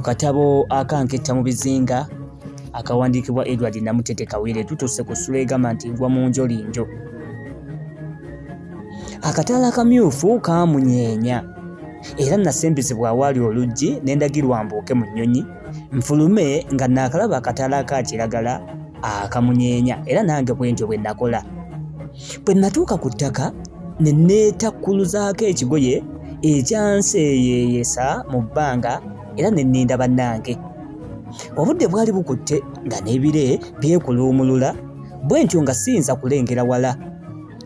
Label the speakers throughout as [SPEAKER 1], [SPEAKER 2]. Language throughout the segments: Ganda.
[SPEAKER 1] mu katabo akanketta mu bizinga akawandiikibwa edward namutete kawere tutuuse ku ssula egamba nti ngwa mu njolinjo. Akatala akamyufu kamunyeenya era nasembezebwa awaali oluggi n'endagirwa mbuuke mu nnyonyi nfulume nga naakalaba akatala akakiragala akamunyeenya era nange bwentyo bwe nakola. Bwe natuuka ku ttaka ne neetakkuluzaako ekigoye ekyanseeyeeyesa mu bbanga era ne nninda bannange. Obudde bwali bukutte nga n'ebire byekuluumulula bwe ntyo nga siyinza kulengera wala.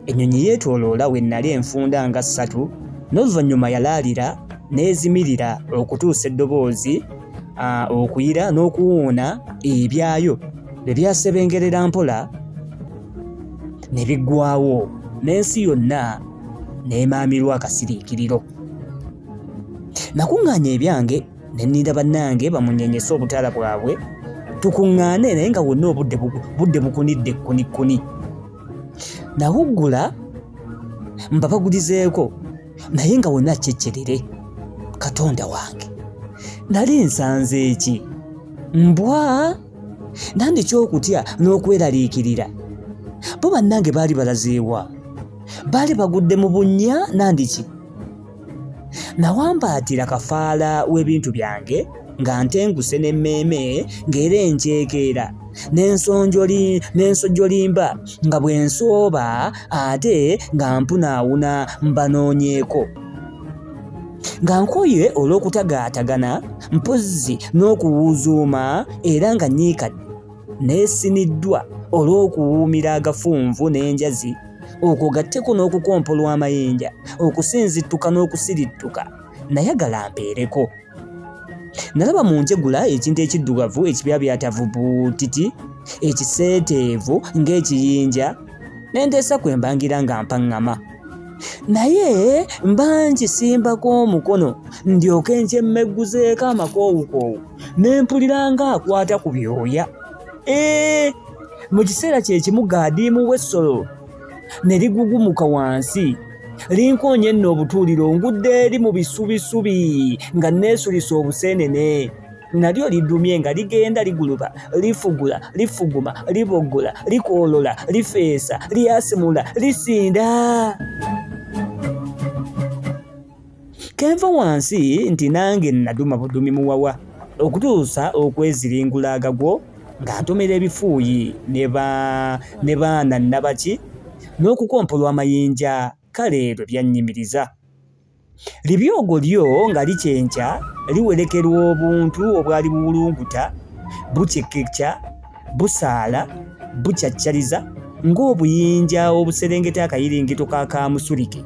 [SPEAKER 1] Ennyonyi yeetooloola we nnali enfunda nga ssatu n'oluvannyuma yalaalira n'ezimirira okutuusa eddoboozi okuyira n'okuwuuna ebyayo bwe byasebengerera mpola ne biggwawo n'ensi yonna n'emaamirwa akasiriikiriro. Nakuŋŋaanya ebyange ne nnida bannange bamunyenyesa obutaala bwabwe tukuŋŋaane naye nga wonna obudde bukunidde kkunikkuni nawuggula mbabagulizeeko naye nga wonna kyekkerere katonda wange. Nali nsanze eki mbwa nandi kyokutya n'okweraliikirira. Bo bannange baali balazeewa. Baali bagudde mu bunnya nandiki nawambaatira kafaala w'ebintu byange nga ntenguse n'emmeeme ng'era enjeekeera n'ensojjolimba nga bwe nsooba ate nga mpunaawuna mbanoonyeeko nga nkoye olw'okutagaatagana mpozzi n'okuwuuzuuma era nga nyiikadde neesiniddwa olw'okuwuumira agafunvu n'enjazi okwo gatteko n'okukompolwa amayinja okusinzittuka n'okusirittuka. Nayagala mpeereko. Nalaba mu njegula ekintu ekiddugavu ekibyabyatavu buutiti ekiseeteevu ng'ekiyinja nenteesa kwe mbangira nga mpaŋŋama. Naye mba nkisimbako omukono ndyoke nkyemmegguzeeko amakoowukoowu ne mpulira nga akwata ku byoya. Ee mu kiseera kye kimu gaadiimu w'essolo ne ligugumuka wansi. Linkoonye nno obutuuliro ngudde eri mu bisubisubi nga neesulisa obuseenene. Nalyo lidumye nga ligenda liguluba lifugula lifuguma liboggola likoolola lifeesa lyasimula lisinda. Kenva wansi nti nange naduma budumi muwawa okutuusa okweziringula agagwo nga ntomera ebifuuyi ne baana nabaki n'okukompolwa amayinja kale lwe byannyimiriza. Libyogo lyo nga likyenkya liwerekerwa obuntu obwali buwulunguta bukyekekya busaala bucyaccaliza ng'obuyinja obuserengeta akayiringito ka kamusulike.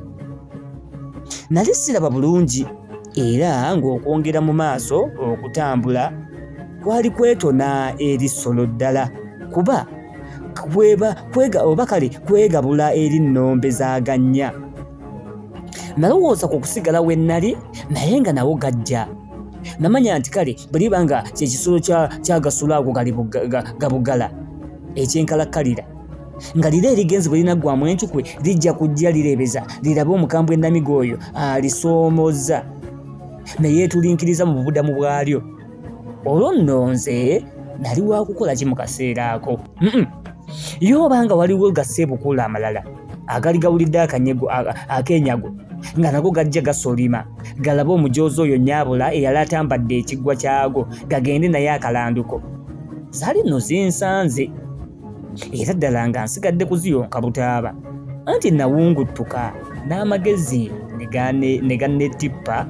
[SPEAKER 1] Nali siraba bulungi era ng'okwongera mu maaso okutambula kwali kwetona eri ssolo ddala kuba oba kale kwegabula eri nnombe zaganya nalowooza ku kusigala we nnali naye nga nawo gajja. Namanya nti kale baliba nga kyekisolo kyagasolo ago gabugala ekyenkalakkalira. Nga lira erigenzi bwe linaggwamu encukwe lijja kujja lirebeza lirabe omukambwe enamiga oyo alisoomoza neyeetulinkiriza mu bubudamu bwalyo. Olwo nno nze nali wakukola ki mu kaseera ako ye obanga waliwo gaseebukula amalala agali gawulidde ak'enyago nga nago gajja gasolima galabe omujoozi oyo nyaabula eyali atambadde ekiggwa kyago gagende naye akalanduko. Zaali nno zinsanze era ddala nga nsigadde kuziyonka butaaba anti nawunguttuka n'amagezi ne gannetippa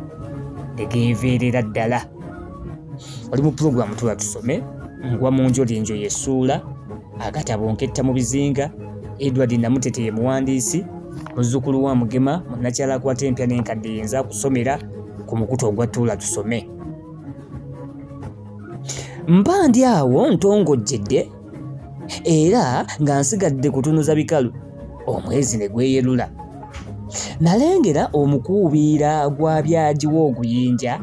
[SPEAKER 1] ne geeveerera ddala. Oli mu pulogulaamu tula tusome ngwa mu njolinjo yesuula agatabo nketta mu bizinga edward namutete ye muwandiisi muzzukulu wa mugema munnakyala akwata empya n'enkadde yinza kusomera ku mukutu ogwa tuula tusome. Mba ndi awo ntongojjedde era nga nsigadde kutunuza bikalu omwezi ne gweyerula. Nalengera omukuubiira gwa byagiwa oguyinja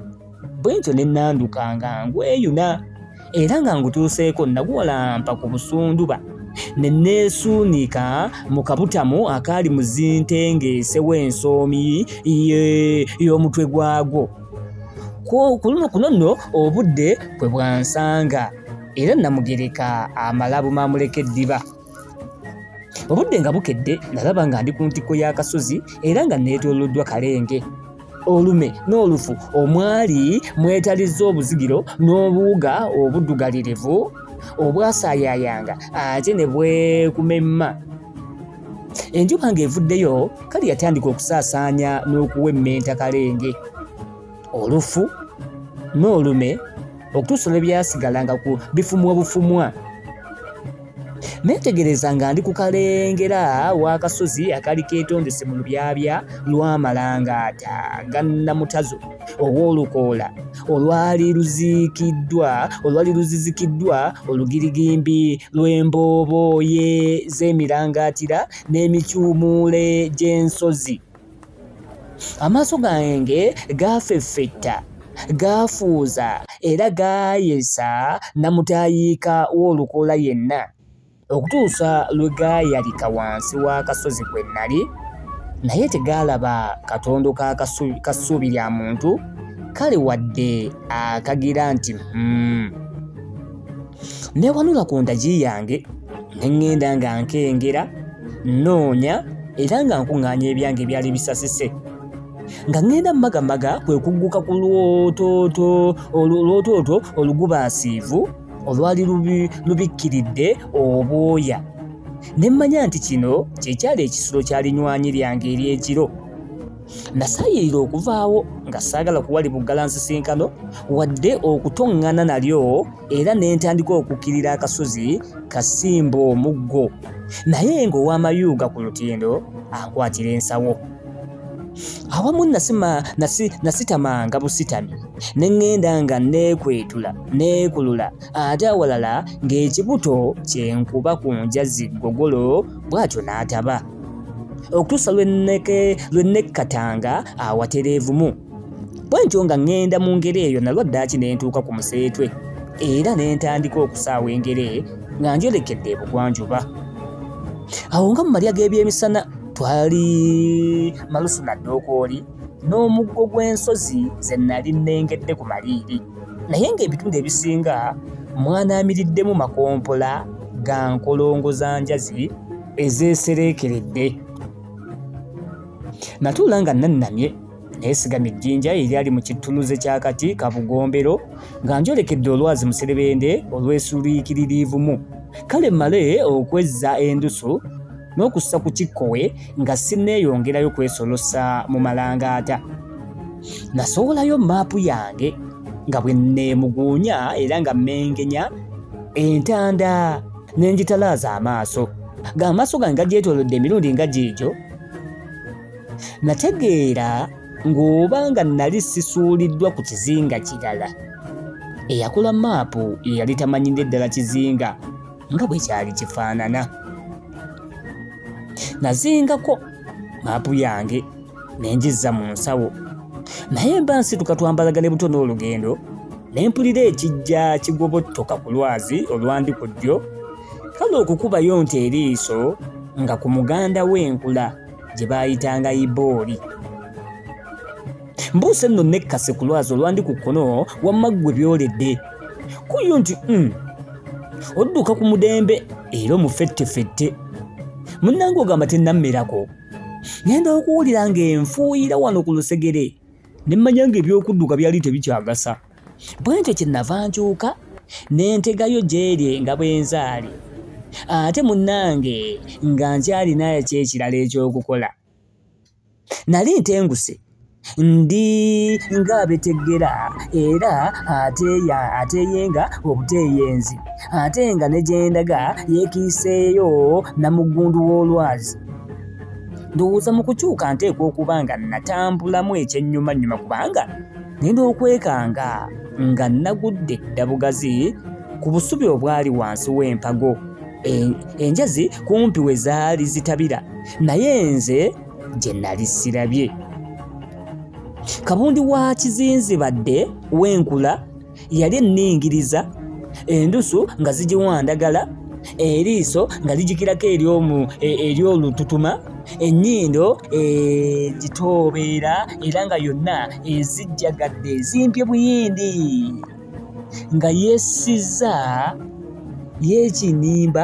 [SPEAKER 1] bwentyo ne nanduka nga ngweyuna era nga ngutuuseeko naguwalampa ku busunduba ne neesuunika mu kabutamu akaali mu zintengeese w'ensoomi y'omutwe gwagwo. Ku luno kuno nno obudde kwe bwansanga era namugereka amala bumamuleka eddiba obudde nga bukedde nalaba nga ndi ku ntikko y'akasozi era nga neetooloddwa kalenge olume n'olufu. Omwali mwetalizza obuzigiro n'obuwuga obuddugalirivu obwasaayayanga ate ne bwekumemma. Enjuba ng'evuddeyo kale yatandika okusaasaanya n'okuwemmenta kalenge. Olufu n'olume okutuusa lwe byasigala nga ku bifumwa bufumwa neetegereza nga ndi ku kalengera w'akasozi akali keetondese mu lubyabya lw'amalangaata gannamutazo ow'olukoola olwali luziikiddwa olwali luzizikiddwa olugirigimbi lw'embooboye z'emirangaatira n'emikyumuule gy'ensozi. Amaaso gange gaafeffetta gaafuuza era gaayesa namutayiika w'olukoola yenna okutuusa lwe gaayalika wansi w'akasozi kwe nnali naye tegaalaba katondo ka ssuubi lya muntu kale wadde akagira nti hmm. neewanula ku ndagi yange ne ŋŋenda nga nkengera nnoonya era nga nkuŋŋaanya ebyange ebyali bisasise nga ŋŋenda mmagamaga kwe kugguka ku lwotooto olugubaasiivu olwali lubikkiridde obwoya. Ne mmanya nti kino kyekyali ekisulo kyalinywanyi lyange ery'ekiro nasaayirira okuvaawo nga saagala kuwali buggala nsisinkano wadde okutoŋŋana nalyo era ne ntandika okukkirira akasozi kasimba omuggo. Naye ng'ow'amayuuga ku lutindo ankwatira ensawo awamu nasitamanga busitami ne ŋŋenda nga neekwetula neekulula ate awalala ng'ekibuto kyenkuba ku njazi ggogolo bw'atyo n'ataba. Okutuusa lwe nekkatanga awatereevumu bwe ntyo nga ŋŋenda mu ngeri eyo nalwa ddaaki ne ntuuka ku museetwe? Era ne ntandika okusaawa engere nga njolekedde ebugwanjuba. Awo nga mu malya g'ebyemisana twali malusu naddookooli n'omuggo gw'ensozi ze nali nnengedde ku maliiri. Naye ng'ebitundu ebisinga mwanaamiriddemu makompola ga nkolongo za njazi ezeesereekeredde. Natuula nga nannamye neesigamye ejjinja eryali mu kittuluze ky'akati kabugombero nga njolekedde olwazi muserebende olwesuliikiririivumu kale mmale okwezza endusu n'okussa ku kikkowe nga sinneeyongerayo kwesolosa mu malangaata nasowolayo maapu yange nga bwe nneemuguunya era nga mmengenya entanda n'engitalaaza amaaso ng'amaaso gange gagyetoolodde emirundi nga giigyo nategeera ng'oba nga nali sisuuliddwa ku kizinga kirala. Eyakola maapu yeyali tamanyidde eddala kizinga nga bwe kyali kifaanana nazingako maapu yange nenjizza mu nsawo. Naye mba nsituka twambalagane buto n'olugendo ne mpulira ekijja kigobottoka ku lwazi olwandi ku ddyo kale okukubayo nti eriiso nga ku muganda w'enkula gye baayitanga ibooli. Mbuuse nno nekkase ku lwazi olwandi ku kkono wamma ggwe byoledde kuyo nti mm, odduka ku mudembe era omufettefette munnange ogamba tennammerako. Ngenda okuwulira ng'enfuuyira wano ku lusegere ne mmanya ng'ebyokudduka byali tebikyagasa. Bwentyo kye nava nkyuka n'entegayo gyeri nga bwenzaali ate munnange nga nkyalina ekyekirala ekyokukola. Nali ntenguse ndi ng'abeteggera era ateeyenga obuteeyenzi ate nga ne gyendaga yeekiiseeyo namugundu w'olwazi. Ndowooza mu kukyuka nteekwa okuba nga natambulamu ekyennyumannyuma kubanga ngenda okwekanga nga nagudde ddabugazi ku busubi obwali wansi w'empago. Enjazi kumpi we zaali zitabira naye nze gye nali sirabye kabundi wa kizinzibadde w'enkula yali enningiriza endusu nga zigiwandagala eriiso nga ligikirako ery'olututuma ennyindo egitoobeera era nga yonna ezijjagadde ezimpye buyindi. Nga yeesiza yeekinimba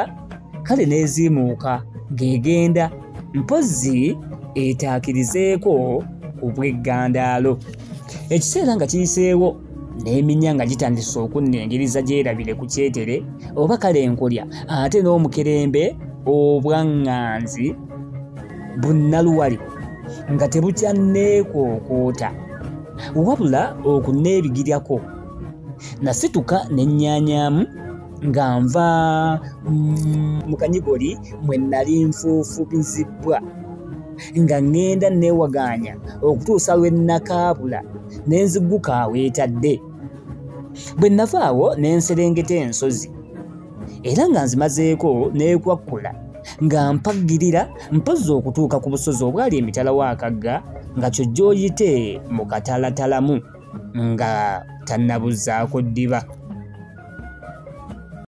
[SPEAKER 1] kale n'eziimuuka ng'egenda mpozzi etaakirizeeko ku bweggandaalo ekiseera nga kiyiseewo n'eminya nga gitandise okunnengeriza gyerabire ku kyetere oba kale enkolya ate n'omukerembe obwaŋŋanzi bunnaluwali nga tebukyanneekookoota wabula okunneebigiryako nasituka nennyanyaamu nga nva mm, mu kanyigoli mwe nali nfuufubizibbwa nga ŋŋenda neewagaanya okutuusa lwe nakaabula ne nzigguka aweetadde bwe nava awo ne nserengeta ensozi era nga nzimazeeko neekwakkula nga mpaggirira mpozza okutuuka ku busozi obwali emitala w'akagga nga kyojja oyite mu katalatalamu nga tannabuzaako ddiba